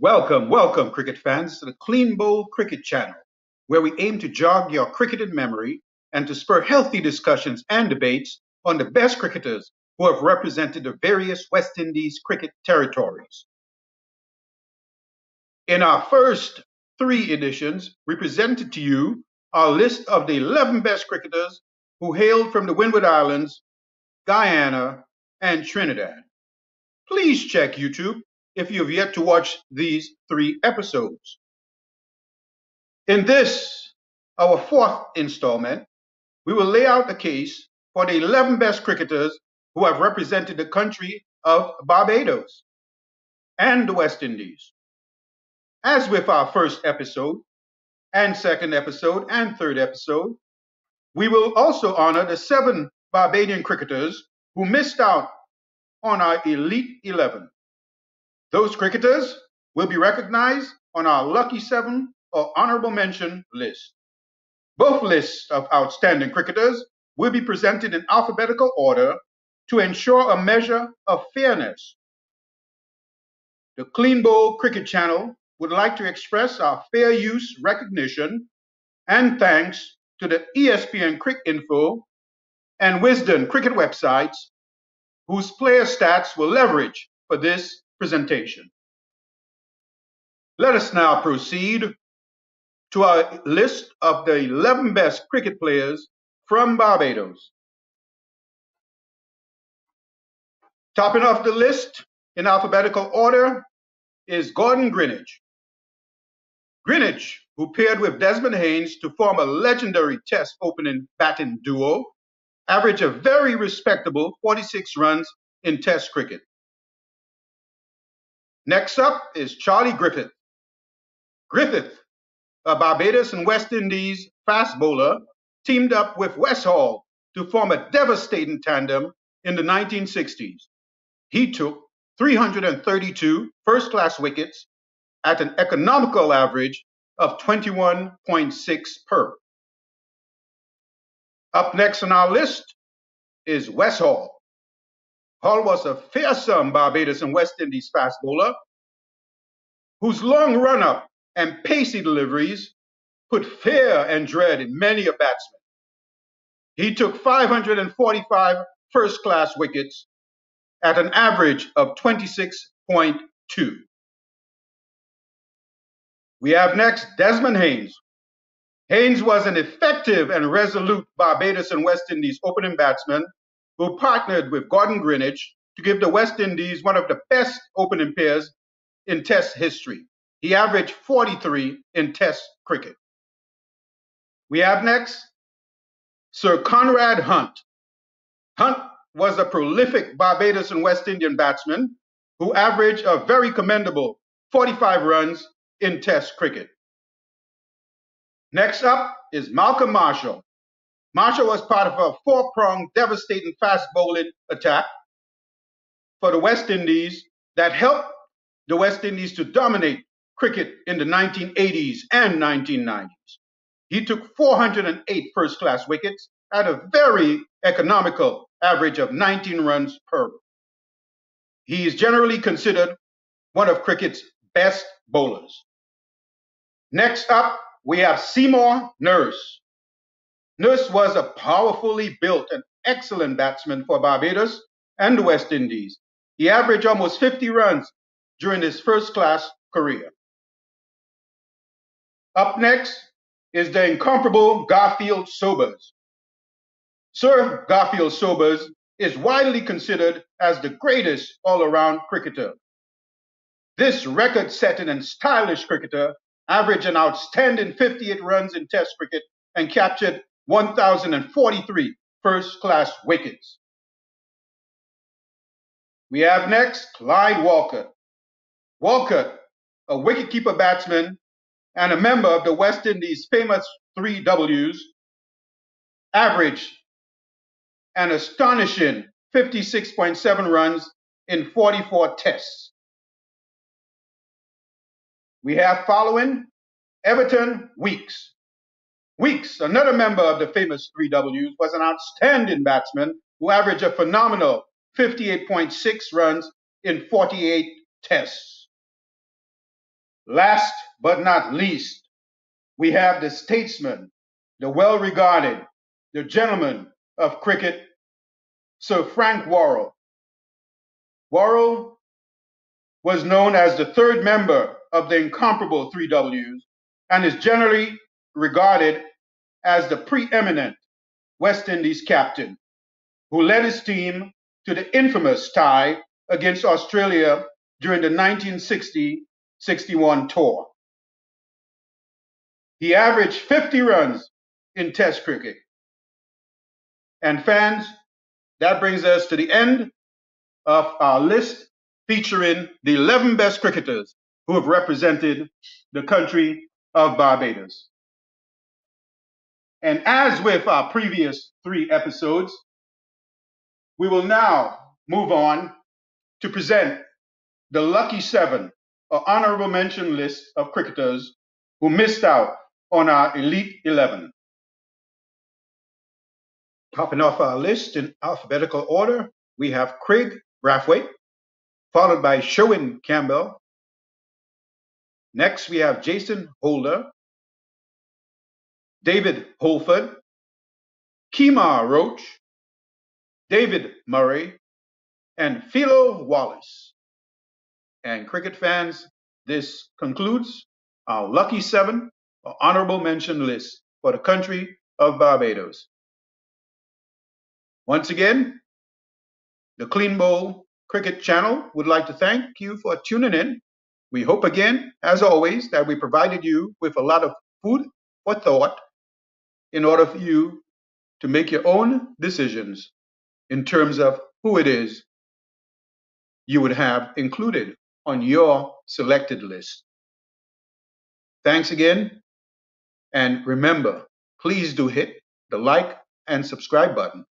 Welcome, welcome, cricket fans, to the Clean Bowled Cricket Channel, where we aim to jog your cricketed memory and to spur healthy discussions and debates on the best cricketers who have represented the various West Indies cricket territories. In our first three editions, we presented to you our list of the 11 best cricketers who hailed from the Windward Islands, Guyana, and Trinidad. Please check YouTube if you have yet to watch these three episodes. In this, our fourth installment, we will lay out the case for the 11 best cricketers who have represented the country of Barbados and the West Indies. As with our first episode, and second episode, and third episode, we will also honor the seven Barbadian cricketers who missed out on our Elite 11. Those cricketers will be recognized on our Lucky Seven or Honorable Mention list. Both lists of outstanding cricketers will be presented in alphabetical order to ensure a measure of fairness. The Clean Bowled Cricket Channel would like to express our fair use recognition and thanks to the ESPN Cricket Cricinfo and Wisden cricket websites whose player stats will leverage for this presentation. Let us now proceed to our list of the 11 best cricket players from Barbados. Topping off the list in alphabetical order is Gordon Greenidge. Greenidge, who paired with Desmond Haynes to form a legendary test opening batting duo, averaged a very respectable 46 runs in test cricket. Next up is Charlie Griffith. Griffith, a Barbados and West Indies fast bowler, teamed up with Wes Hall to form a devastating tandem in the 1960s. He took 332 first class wickets at an economical average of 21.6 per. Up next on our list is Wes Hall. Was a fearsome Barbados and West Indies fast bowler whose long run up and pacey deliveries put fear and dread in many a batsman. He took 545 first class wickets at an average of 26.2. We have next Desmond Haynes. Haynes was an effective and resolute Barbados and West Indies opening batsman who partnered with Gordon Greenidge to give the West Indies one of the best opening pairs in Test history. He averaged 43 in Test cricket. We have next Sir Conrad Hunte. Hunte was a prolific Barbados and West Indian batsman who averaged a very commendable 45 runs in Test cricket. Next up is Malcolm Marshall. Marshall was part of a four pronged, devastating fast bowling attack for the West Indies that helped the West Indies to dominate cricket in the 1980s and 1990s. He took 408 first class wickets at a very economical average of 19 runs per. He is generally considered one of cricket's best bowlers. Next up, we have Seymour Nurse. Nurse was a powerfully built and excellent batsman for Barbados and the West Indies. He averaged almost 50 runs during his first class career. Up next is the incomparable Garfield Sobers. Sir Garfield Sobers is widely considered as the greatest all around cricketer. This record setting and stylish cricketer averaged an outstanding 58 runs in Test cricket and captured 1,043 first class wickets. We have next Clyde Walcott. Walcott, a wicketkeeper batsman and a member of the West Indies' famous three W's, averaged an astonishing 56.7 runs in 44 tests. We have following Everton Weekes. Weekes, another member of the famous three W's, was an outstanding batsman who averaged a phenomenal 58.6 runs in 48 tests. Last but not least, we have the statesman, the well regarded, the gentleman of cricket, Sir Frank Worrell. Worrell was known as the third member of the incomparable Three Ws and is generally regarded as the preeminent West Indies captain who led his team to the infamous tie against Australia during the 1960 61 tour. He averaged 50 runs in Test cricket. And fans, that brings us to the end of our list featuring the 11 best cricketers who have represented the country of Barbados. And as with our previous three episodes, we will now move on to present the lucky seven, or honorable mention list of cricketers who missed out on our Elite 11. Topping off our list in alphabetical order, we have Kraigg Brathwaite, followed by Sherwin Campbell. Next, we have Jason Holder, David Holford, Kemar Roach, David Murray, and Philo Wallace. And cricket fans, this concludes our lucky seven or honorable mention list for the country of Barbados. Once again, the Clean Bowled Cricket Channel would like to thank you for tuning in. We hope again, as always, that we provided you with a lot of food for thought in order for you to make your own decisions in terms of who it is you would have included on your selected list. Thanks again. And remember, please do hit the like and subscribe button